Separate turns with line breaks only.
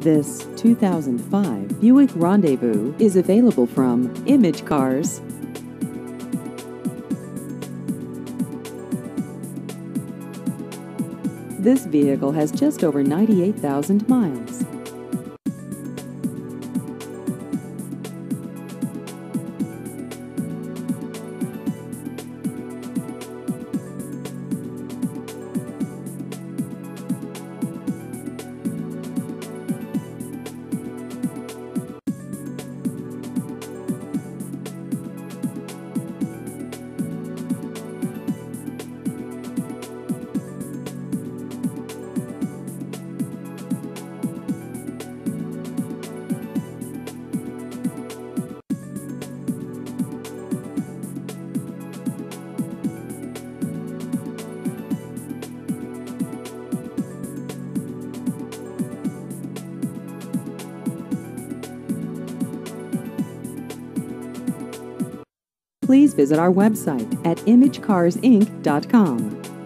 This 2005 Buick Rendezvous is available from Image Cars. This vehicle has just over 98,000 miles. Please visit our website at imagecarsinc.com.